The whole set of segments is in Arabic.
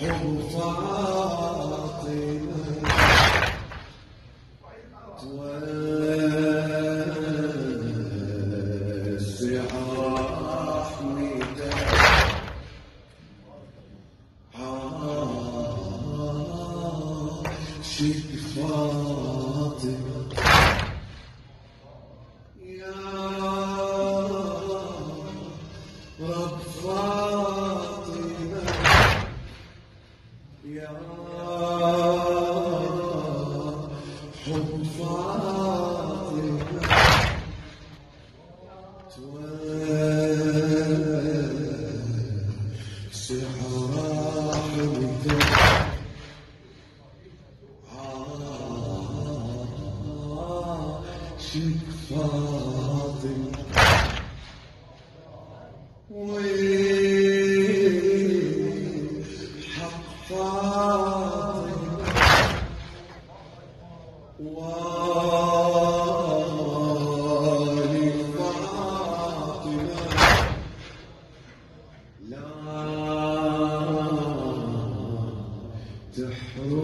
حب وحشك فاطمة يا رب فاطمة. يا حب فاطمة. توسع رحمتك. وحشي تحرم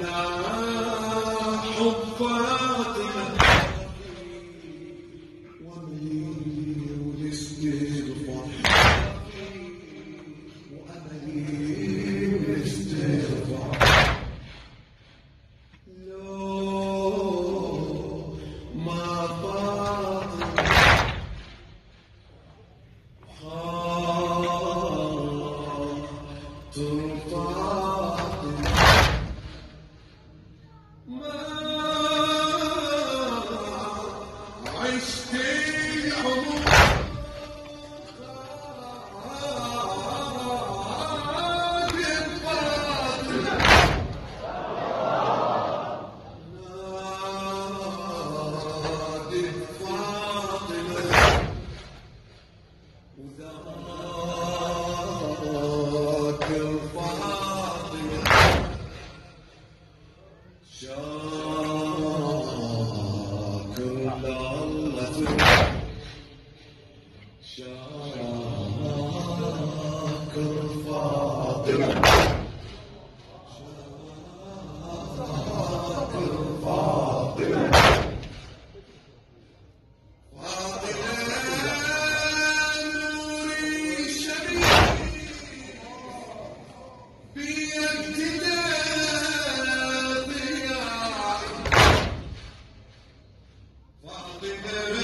Yeah. شاہ Amen.